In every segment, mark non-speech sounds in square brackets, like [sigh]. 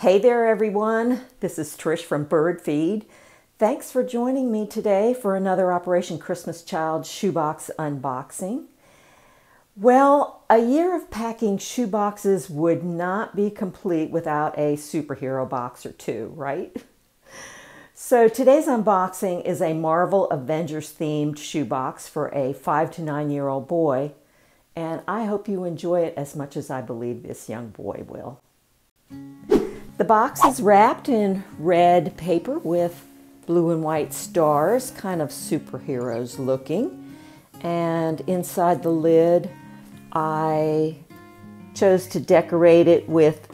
Hey there, everyone. This is Trish from ByrdFeed. Thanks for joining me today for another Operation Christmas Child shoebox unboxing. Well, a year of packing shoeboxes would not be complete without a superhero box or two, right? So today's unboxing is a Marvel Avengers themed shoebox for a five to nine year old boy, and I hope you enjoy it as much as I believe this young boy will. The box is wrapped in red paper with blue and white stars, kind of superheroes looking. And inside the lid, I chose to decorate it with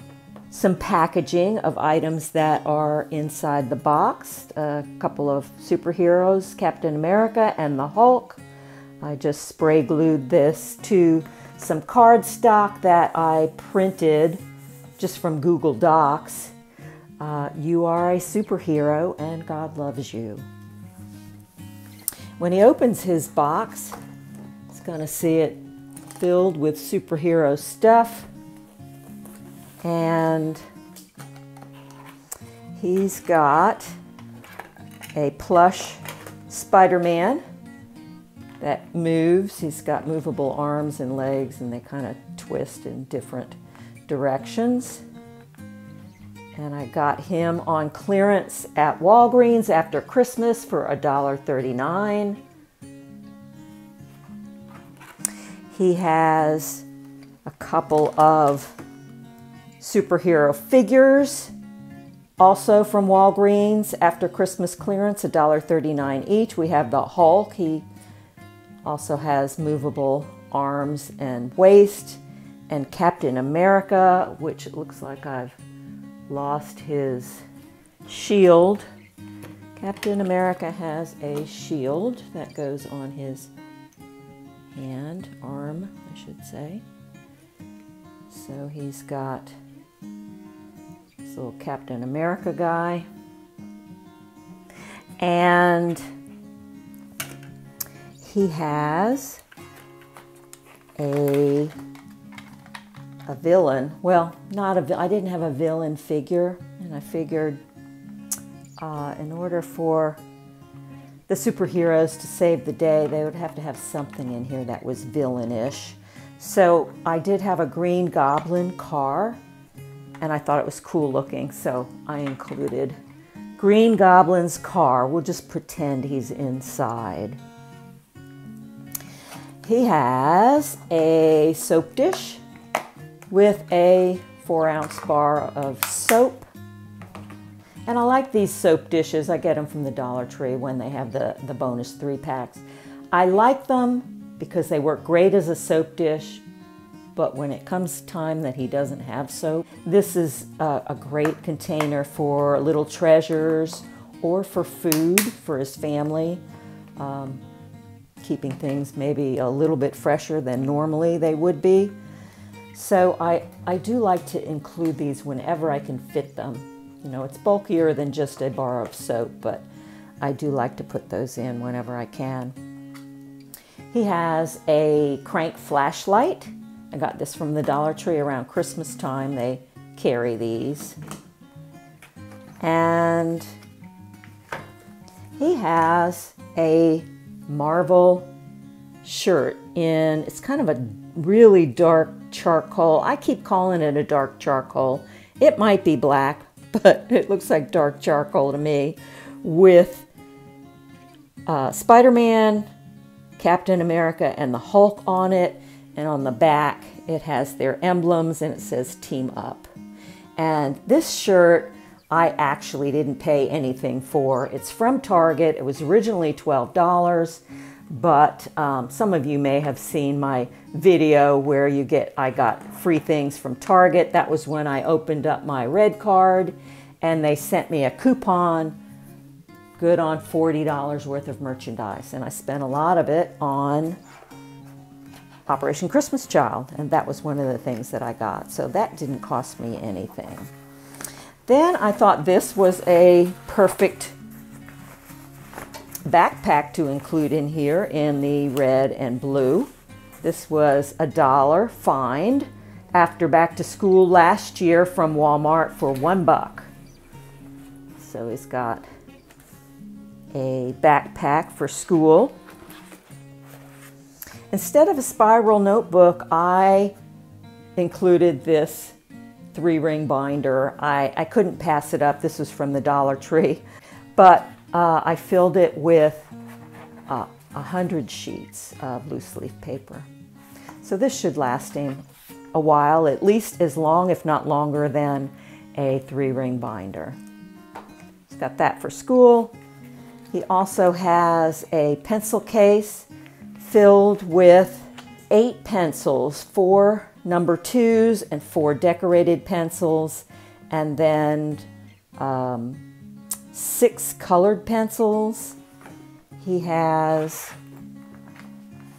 some packaging of items that are inside the box. A couple of superheroes, Captain America and the Hulk. I just spray glued this to some cardstock that I printed just from Google Docs. Uh, you are a superhero and God loves you. When he opens his box, he's going to see it filled with superhero stuff. And he's got a plush Spider Man that moves. He's got movable arms and legs, and they kind of twist in different directions. And I got him on clearance at Walgreens after Christmas for $1.39. He has a couple of superhero figures, also from Walgreens after Christmas clearance, $1.39 each. We have the Hulk. He also has movable arms and waist. And Captain America, which looks like I've lost his shield. Captain America has a shield that goes on his hand, arm, I should say. So he's got this little Captain America guy. And he has a a villain. Well, not a. I didn't have a villain figure, and I figured uh, in order for the superheroes to save the day, they would have to have something in here that was villainish. So I did have a Green Goblin car, and I thought it was cool looking, so I included Green Goblin's car. We'll just pretend he's inside. He has a soap dish with a four ounce bar of soap. And I like these soap dishes. I get them from the Dollar Tree when they have the, the bonus three packs. I like them because they work great as a soap dish, but when it comes time that he doesn't have soap, this is a, a great container for little treasures or for food for his family. Um, keeping things maybe a little bit fresher than normally they would be. So I, I do like to include these whenever I can fit them. You know, it's bulkier than just a bar of soap, but I do like to put those in whenever I can. He has a crank flashlight. I got this from the Dollar Tree around Christmas time. They carry these. And he has a Marvel shirt in, it's kind of a really dark charcoal. I keep calling it a dark charcoal. It might be black, [laughs] but it looks like dark charcoal to me with uh, Spider-Man, Captain America, and the Hulk on it. And on the back, it has their emblems and it says Team Up. And this shirt, I actually didn't pay anything for. It's from Target. It was originally $12 but um, some of you may have seen my video where you get I got free things from Target. That was when I opened up my red card and they sent me a coupon good on $40 worth of merchandise and I spent a lot of it on Operation Christmas Child and that was one of the things that I got. So that didn't cost me anything. Then I thought this was a perfect backpack to include in here in the red and blue. This was a dollar find after back to school last year from Walmart for one buck. So he's got a backpack for school. Instead of a spiral notebook, I included this three ring binder. I, I couldn't pass it up. This was from the Dollar Tree, but uh, I filled it with uh, 100 sheets of loose leaf paper. So this should last him a while, at least as long, if not longer, than a three ring binder. He's got that for school. He also has a pencil case filled with eight pencils, four number twos and four decorated pencils, and then um, six colored pencils. He has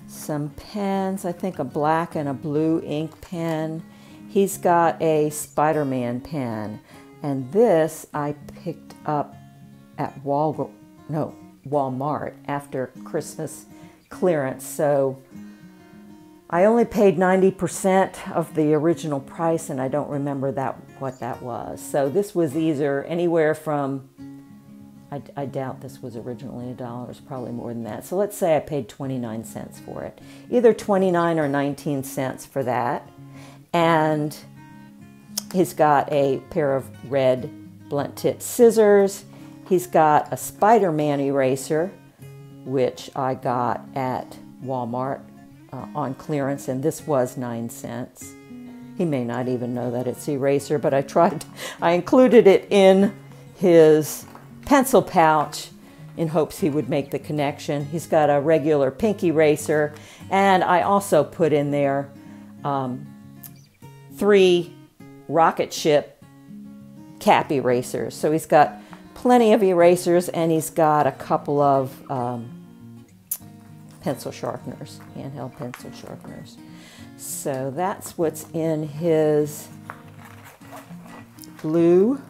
some pens, I think a black and a blue ink pen. He's got a Spider-Man pen, and this I picked up at Wal no, Walmart after Christmas clearance. So I only paid 90% of the original price and I don't remember that what that was. So this was either anywhere from I, I doubt this was originally a dollar, it's probably more than that. So let's say I paid 29 cents for it. Either 29 or 19 cents for that. And he's got a pair of red blunt tip scissors He's got a Spider-Man eraser, which I got at Walmart uh, on clearance, and this was nine cents. He may not even know that it's eraser, but I tried, [laughs] I included it in his pencil pouch in hopes he would make the connection. He's got a regular pink eraser, and I also put in there um, three rocket ship cap erasers. So he's got plenty of erasers and he's got a couple of um, pencil sharpeners, handheld pencil sharpeners. So that's what's in his blue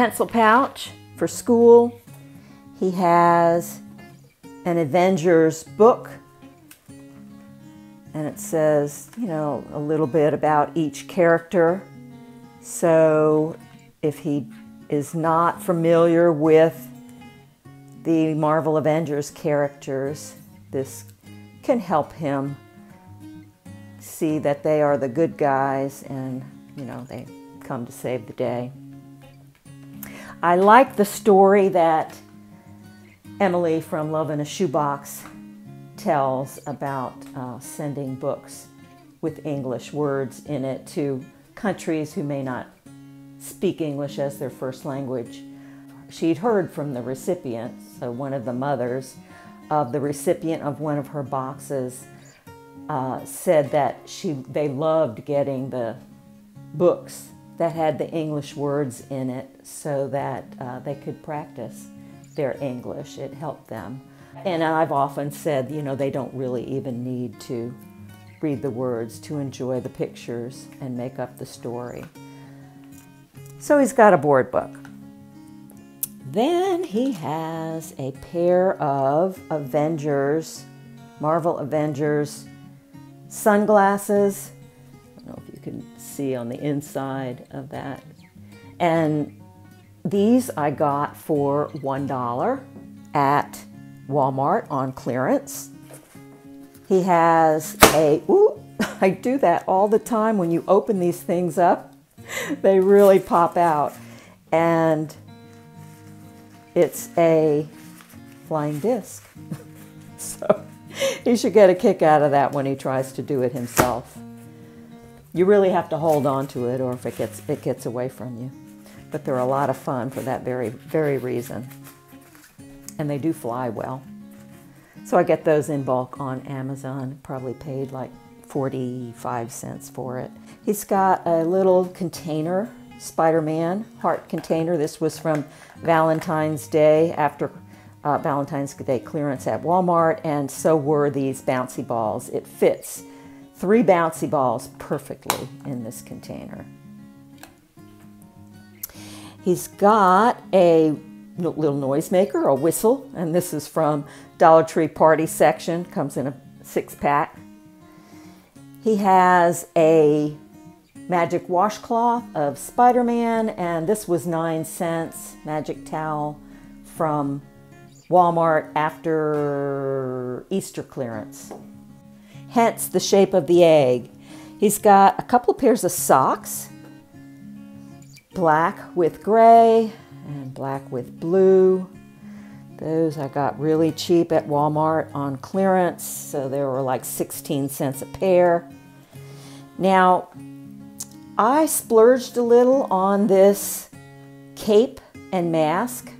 pencil pouch for school. He has an Avengers book and it says, you know, a little bit about each character. So if he is not familiar with the Marvel Avengers characters, this can help him see that they are the good guys and, you know, they come to save the day. I like the story that Emily from Love in a Shoebox tells about uh, sending books with English words in it to countries who may not speak English as their first language. She'd heard from the recipient, so one of the mothers of the recipient of one of her boxes uh, said that she they loved getting the books that had the English words in it so that uh, they could practice their English. It helped them. And I've often said, you know, they don't really even need to read the words to enjoy the pictures and make up the story. So he's got a board book. Then he has a pair of Avengers, Marvel Avengers sunglasses. Can see on the inside of that. And these I got for $1 at Walmart on clearance. He has a, ooh, [laughs] I do that all the time when you open these things up [laughs] they really pop out. And it's a flying disc. [laughs] so he should get a kick out of that when he tries to do it himself. You really have to hold on to it or if it gets, it gets away from you. But they're a lot of fun for that very, very reason. And they do fly well. So I get those in bulk on Amazon, probably paid like 45 cents for it. He's got a little container, Spider-Man heart container. This was from Valentine's Day after uh, Valentine's Day clearance at Walmart, and so were these bouncy balls. It fits three bouncy balls perfectly in this container. He's got a little noisemaker, a whistle, and this is from Dollar Tree Party section, comes in a six pack. He has a magic washcloth of Spider-Man, and this was nine cents, magic towel from Walmart after Easter clearance. Hence the shape of the egg. He's got a couple pairs of socks, black with gray and black with blue. Those I got really cheap at Walmart on clearance, so they were like 16 cents a pair. Now, I splurged a little on this cape and mask.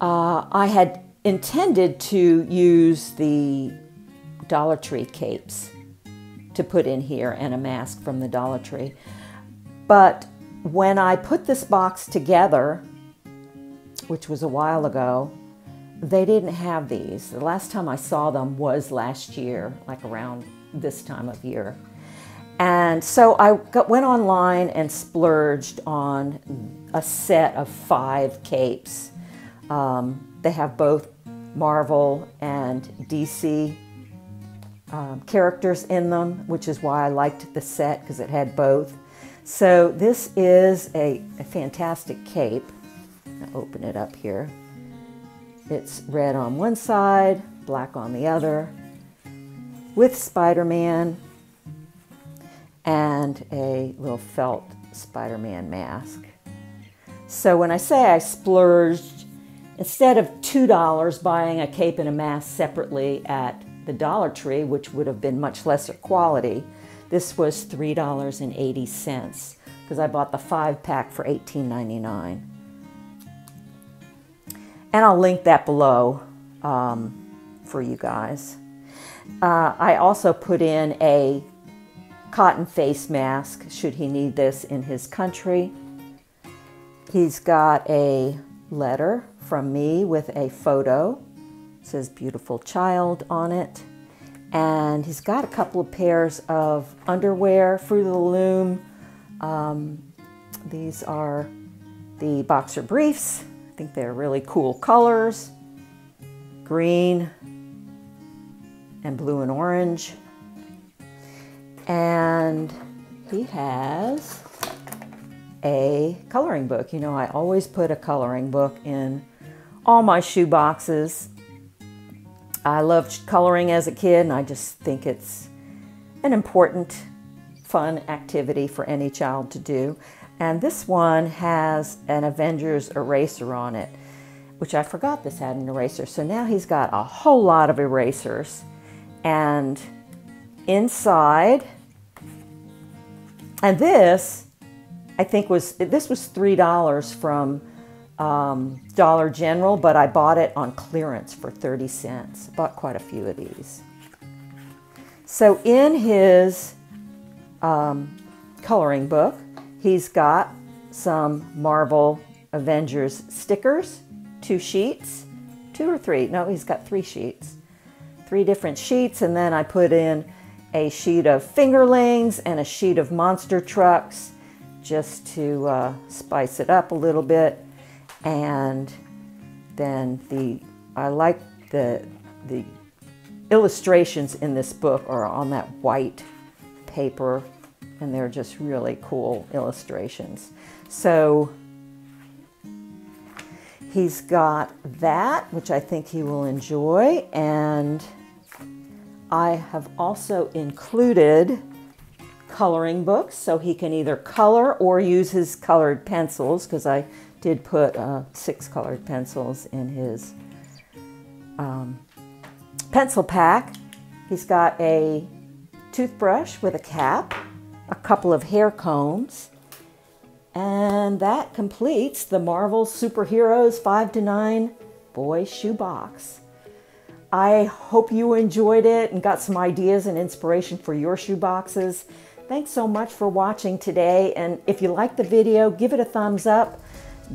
Uh, I had intended to use the Dollar Tree capes to put in here and a mask from the Dollar Tree. But when I put this box together, which was a while ago, they didn't have these. The last time I saw them was last year, like around this time of year. And so I got, went online and splurged on a set of five capes. Um, they have both Marvel and DC um, characters in them, which is why I liked the set because it had both. So this is a, a fantastic cape. I'll open it up here. It's red on one side, black on the other, with Spider-Man and a little felt Spider-Man mask. So when I say I splurged, instead of $2 buying a cape and a mask separately at the Dollar Tree, which would have been much lesser quality, this was $3.80 because I bought the five pack for $18.99 and I'll link that below um, for you guys. Uh, I also put in a cotton face mask should he need this in his country. He's got a letter from me with a photo. It says beautiful child on it. And he's got a couple of pairs of underwear, Fruit of the Loom. Um, these are the boxer briefs I think they're really cool colors. Green and blue and orange. And he has a coloring book. You know, I always put a coloring book in all my shoe boxes. I loved coloring as a kid, and I just think it's an important, fun activity for any child to do. And this one has an Avengers eraser on it, which I forgot this had an eraser. So now he's got a whole lot of erasers. And inside, and this, I think was, this was $3 from um, Dollar General, but I bought it on clearance for 30 cents. Bought quite a few of these. So in his um, coloring book, He's got some Marvel Avengers stickers, two sheets, two or three. No, he's got three sheets, three different sheets. And then I put in a sheet of fingerlings and a sheet of monster trucks just to uh, spice it up a little bit. And then the, I like the, the illustrations in this book are on that white paper and they're just really cool illustrations. So he's got that, which I think he will enjoy, and I have also included coloring books so he can either color or use his colored pencils because I did put uh, six colored pencils in his um, pencil pack. He's got a toothbrush with a cap a couple of hair combs, and that completes the Marvel Superheroes 5 to 9 Boy Shoebox. I hope you enjoyed it and got some ideas and inspiration for your shoe boxes. Thanks so much for watching today, and if you liked the video, give it a thumbs up.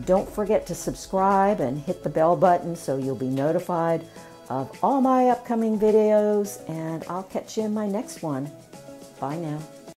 Don't forget to subscribe and hit the bell button so you'll be notified of all my upcoming videos, and I'll catch you in my next one. Bye now.